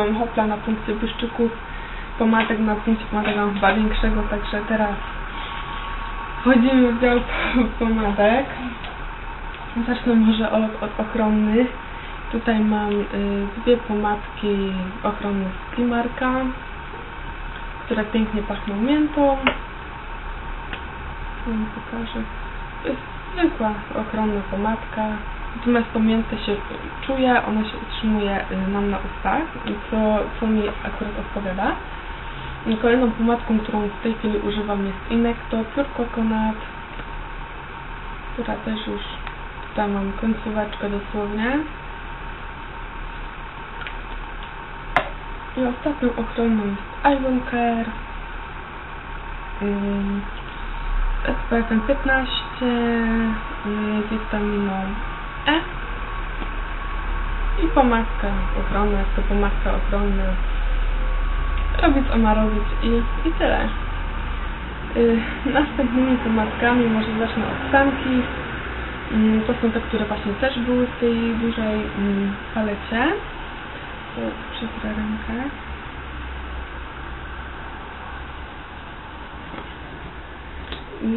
Mam hopla na punkcie błyszczyków, pomadek na punkcie pomadek mam chyba większego, także teraz wchodzimy w dział pomadek. Zacznę może od, ochronnych. Tutaj mam y, dwie pomadki ochronne z Primarka, które pięknie pachną miętą. Wam pokażę. Zwykła ochronna pomadka. Natomiast to mięte się czuje, ono się utrzymuje y, nam na ustach, co, co mi akurat odpowiada. Kolejną pomadką, którą w tej chwili używam jest Inecto Pure Coconut, która też już tutaj mam końcóweczkę dosłownie. I ostatnią ochroną jest Iron Care ym, SPF 15 z witaminą E i pomadka ochronna, jest to pomadka ochronna robić ona robić i, i tyle. Yy, następnymi pomadkami może zacznę od Stanki. Yy, to są te, które właśnie też były w tej dużej yy, palecie. To Przetrę rękę.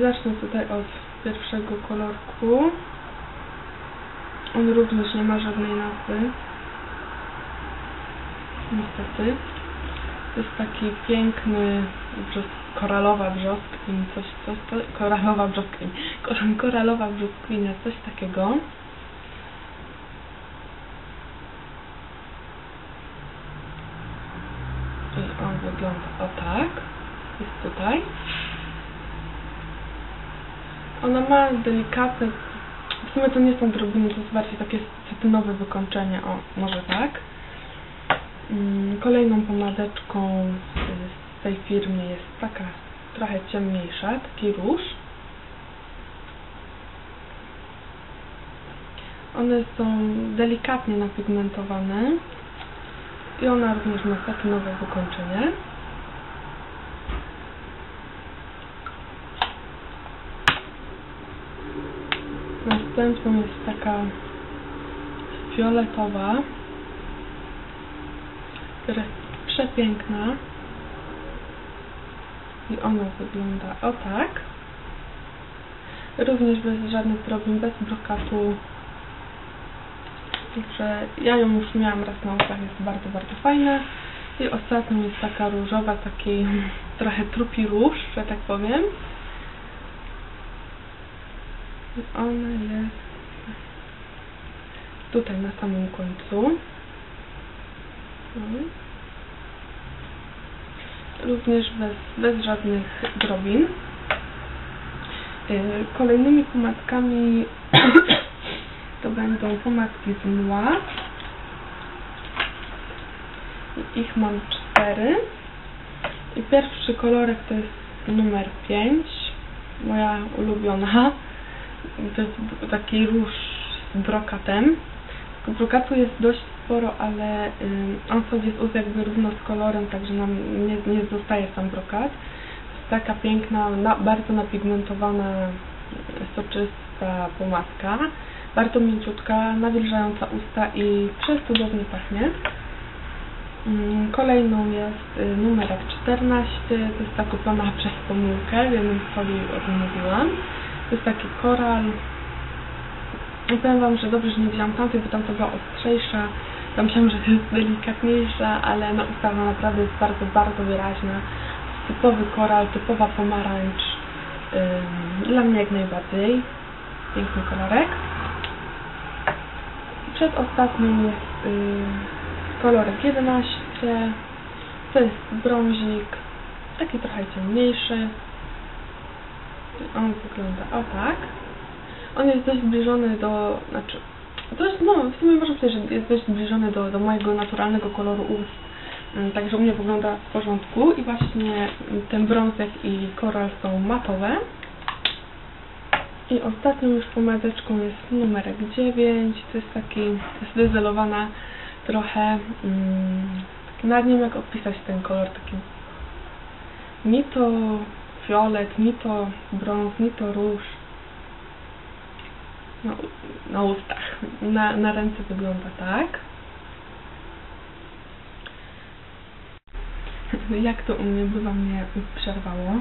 Zacznę tutaj od pierwszego kolorku. On również nie ma żadnej nazwy. Niestety. To jest taki piękny brzos koralowa brzoskwiń, coś, coś, coś, koralowa koralowa brzoskwinia, coś takiego. I on wygląda o tak. Jest tutaj. Ona ma delikatne, w sumie to nie są drobiny, to jest bardziej takie satynowe wykończenie, o, może tak. Mm, Kolejną pomadeczką z tej firmy jest taka trochę ciemniejsza, taki róż. One są delikatnie napigmentowane i ona również ma satynowe wykończenie. Następną jest taka fioletowa która jest przepiękna. I ona wygląda o tak. Również bez żadnych drobin, bez brokatu. Także ja ją już miałam raz na ustach, jest bardzo, bardzo fajna. I ostatnią jest taka różowa, taki trochę trupi róż, że tak powiem. Ona jest tutaj na samym końcu. Również bez, bez żadnych drobin. Yy, Kolejnymi pomadkami to będą pomadki z mła. Ich mam cztery. I pierwszy kolorek to jest numer 5. Moja ulubiona. To jest taki róż z brokatem. Brokatu jest dość sporo, ale y, on sobie jest jakby równo z kolorem, także nam nie, nie zostaje sam brokat. Jest taka piękna, na, bardzo napigmentowana, soczysta pomadka. Bardzo mięciutka, nawilżająca usta i przecudownie pachnie. Mm, Kolejną jest y, numerek 14, to jest ta kupiona przez pomyłkę, w jednym folii tym mówiłam. To jest taki koral, i powiem Wam, że dobrze, że nie wziąłam tamtej, bo tamta była ostrzejsza. Tam myślałam, że jest delikatniejsza, ale no ustawa naprawdę jest bardzo, bardzo wyraźna. Typowy koral, typowa pomarańcz. Dla mnie jak najbardziej. Piękny kolorek. Przed ostatnim jest ym, kolorek 11. To jest brązik. Taki trochę ciemniejszy. On wygląda o tak. On jest dość zbliżony do, znaczy, jest, no, w sumie można powiedzieć, że jest dość zbliżony do, do mojego naturalnego koloru ust. Mm, Także u mnie wygląda w porządku i właśnie ten brązek i koral są matowe. I ostatnią już pomadeczką jest numerek 9. To jest taki, to jest dezelowana trochę, mm, nawet nie wiem jak opisać ten kolor, taki ni to fiolet, ni to brąz, ni to róż na, na ustach. Na, na ręce wygląda tak. jak to u mnie bywa, mnie przerwało.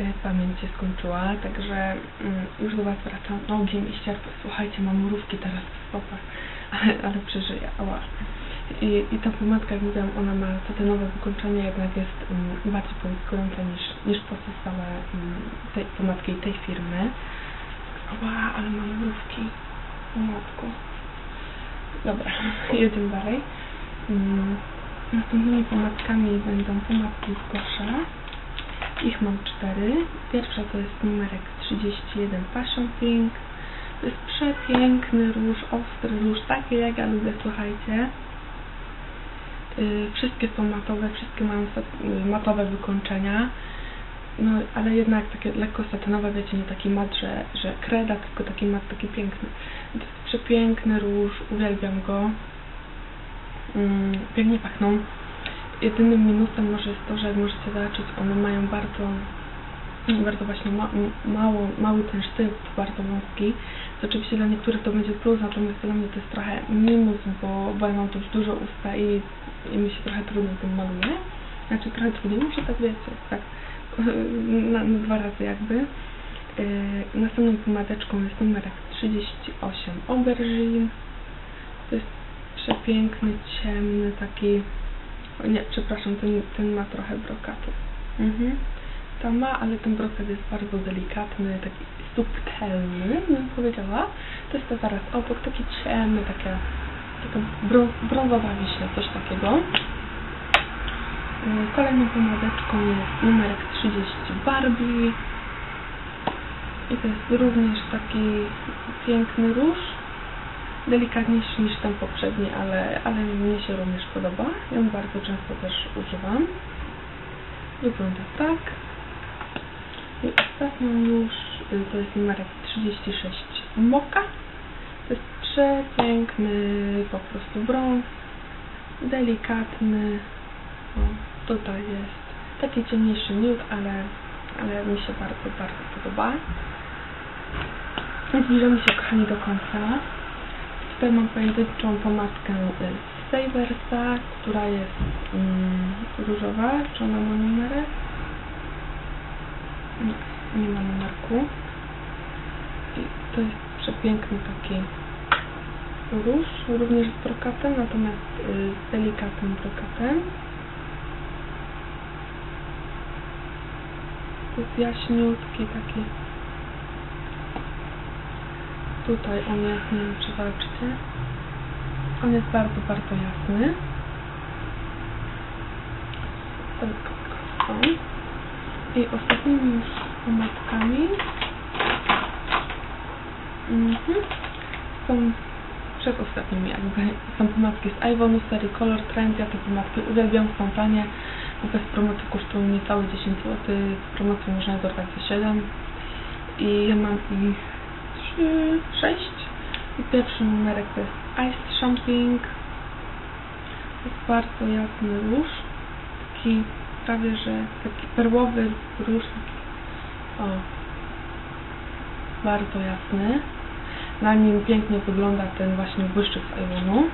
Y, Pamięć się skończyła, także mm, już do Was wracam. Nogi mi ścierpły. Słuchajcie, mam mrówki teraz w stopach, ale, ale przeżyję. Ała. I, I ta pomadka, jak mówiłam, ona ma satynowe wykończenie, jednak jest um, bardziej połyskrująca niż, niż pozostałe um, tej pomadki tej firmy. Ała, ale mam mrówki. O matku. Dobra, jedziemy dalej. Mm, Następnymi pomadkami będą pomadki z Gosha. Ich mam cztery. Pierwsza to jest numerek 31 Passion Pink. To jest przepiękny róż, ostry róż, taki jak ja lubię, słuchajcie. Yy, wszystkie są matowe, wszystkie mają yy, matowe wykończenia. No, ale jednak takie lekko satynowe, wiecie, nie taki mat, że, że kreda, tylko taki mat, taki piękny. To jest przepiękny róż, uwielbiam go. Mm, pięknie pachną. Jedynym minusem może jest to, że jak możecie zobaczyć, one mają bardzo, bardzo właśnie ma, mało, mały ten sztyc, bardzo wąski. To oczywiście dla niektórych to będzie plus, natomiast dla mnie to jest trochę minus, bo, bo ja mam dość dużo usta i, i mi się trochę trudno tym maluje. Znaczy trochę trudniej, muszę tak wiecie, tak na, na dwa razy jakby. Yy, następną pomadeczką jest numerek 38 Aubergine. To jest przepiękny, ciemny, taki... O nie, przepraszam, ten, ten ma trochę brokatu. Mhm. Ta ma, ale ten brokat jest bardzo delikatny, taki subtelny, bym powiedziała. To jest to zaraz obok, taki ciemny, taka, taka brą, brązowa wiśnia, coś takiego. Yy, Kolejną pomadeczką jest numerek 30 Barbie. I to jest również taki piękny róż. Delikatniejszy niż ten poprzedni, ale, ale mnie się również podoba. Ją bardzo często też używam. Wygląda tak. I ostatnią już y, to jest numerek 36 Moka. Przepiękny po prostu brąz. Delikatny. O, tutaj jest taki ciemniejszy miód, ale, ale mi się bardzo, bardzo podoba. Zbliżamy się kochani do końca. Tutaj mam pojedynczą pomadkę z Saversa, która jest mm, różowa. Czy ona ma numerek? Nie, nie ma numerku. I to jest przepiękny taki róż, również z brokatem, natomiast y, z delikatnym brokatem. To jest jaśniutki taki. Tutaj on jest, nie wiem czy zobaczycie. On jest bardzo, bardzo jasny. I ostatnimi pomadkami mhm. są przedostatnimi jakby są pomadki z Ivonu serii Color Trend. Ja te pomadki uwielbiam, są tanie. Bez promocji kosztują niecałe 10 zł. Z promocją można dorwać za 7. I ja mam ich 3, 6. I pierwszy numerek to jest Ice Champing. To jest bardzo jasny róż. Taki prawie, że taki perłowy róż. Taki, o, bardzo jasny. Na nim pięknie wygląda ten właśnie błyszczyk z.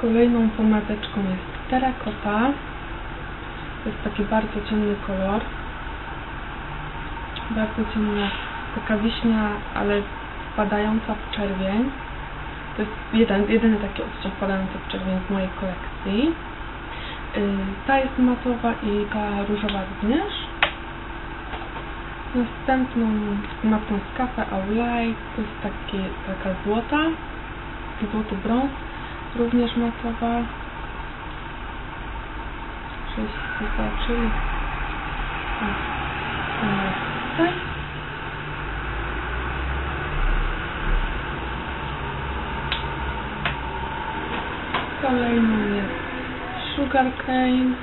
Kolejną pomadeczką jest Terracotta. To jest taki bardzo ciemny kolor. Bardzo ciemna, taka wiśnia, ale wpadająca w czerwień. To jest jeden, jedyny taki odcień wpadający w czerwień z mojej kolekcji. Yy, ta jest matowa i ta różowa również. Następną matą z Cafe Au Light, to jest takie, taka złota, złoty brąz, również matowa. Żeście zobaczyli. Tutaj. Kolejną jest Sugar Cane.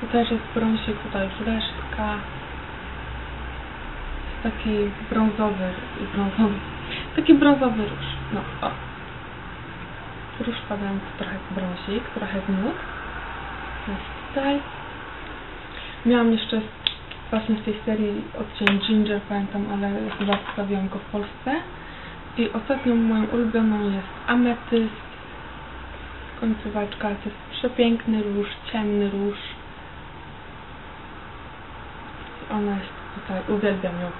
To też jest brązik, tutaj już resztka taki brązowy, brązowy, taki brązowy róż, no o. Róż padający trochę w brązik, trochę w miód. Jest tutaj. Miałam jeszcze właśnie z tej serii odcień Ginger, pamiętam, ale chyba wstawiłam go w Polsce. I ostatnią moją ulubioną jest ametyst. Końcóweczka, to jest przepiękny róż, ciemny róż. Ona jest tutaj, uwielbiam ją.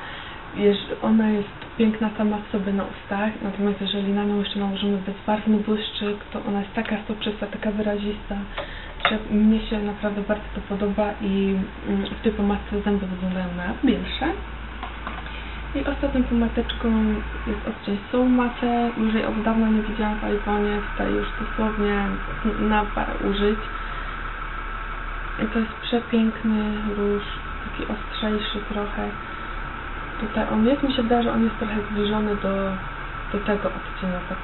Jeż- Ona jest piękna sama w sobie na ustach, natomiast jeżeli na nią jeszcze nałożymy bezbarwny błyszczyk, to ona jest taka soczysta, taka wyrazista, że mnie się naprawdę bardzo to podoba i mm, w tej pomadce zęby wyglądają na bielsze. I ostatnią pomadeczką jest odcień Soul Matte. Już jej od dawna nie widziałam w iPhone'ie, tutaj już dosłownie na parę użyć. I to jest przepiękny róż, taki ostrzejszy trochę. Tutaj on jest, mi się wydaje, że on jest trochę zbliżony do, do tego odcienia, tak,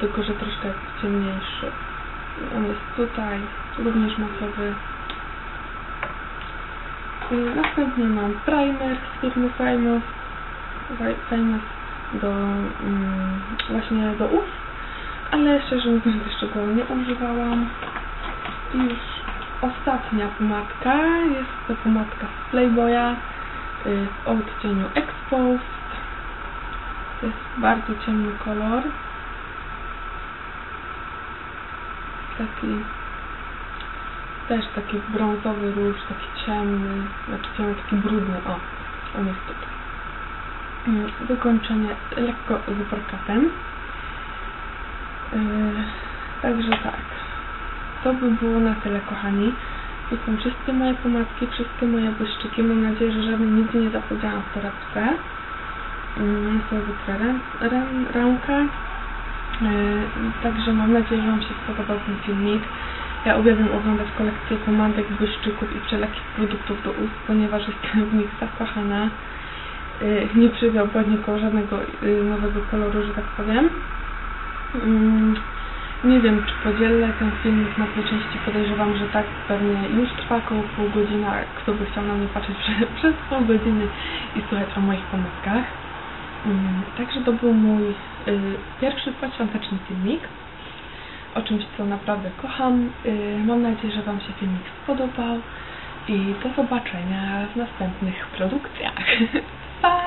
tylko że troszkę ciemniejszy. I On jest tutaj, również matowy. I następnie mam primer z firmy Famous, Fa- Famous do mm, właśnie do ust, ale szczerze mówiąc jeszcze go nie używałam. I już ostatnia pomadka jest to pomadka z Playboya y, w odcieniu Exposed. To jest bardzo ciemny kolor. Taki też taki brązowy róż, taki ciemny, znaczy ciemny, taki brudny, o, on jest tutaj. Mm, Wykończenie lekko z brokatem. Yy, także tak. To by było na tyle, kochani. To są wszystkie moje pomadki, wszystkie moje błyszczyki. Mam nadzieję, że żadnej nigdy nie zapowiedziałam w torebce. Mm, sobie wytrę rę- rę- rękę. Także mam nadzieję, że Wam się spodobał ten filmik. Ja uwielbiam oglądać kolekcję pomadek, błyszczyków i wszelakich produktów do ust, ponieważ jestem w nich zakochana. Yy, Nie przywiał nikogo żadnego yy, nowego koloru, że tak powiem. Nie wiem, czy podzielę ten filmik na dwie części. Podejrzewam, że tak pewnie już trwa około pół godziny, kto by chciał na mnie patrzeć przez, pół godziny i słuchać o moich pomadkach. Mm, Także to był mój y, pierwszy poświąteczny filmik o czymś, co naprawdę kocham. Y, Mam nadzieję, że Wam się filmik spodobał i do zobaczenia w następnych produkcjach. pa!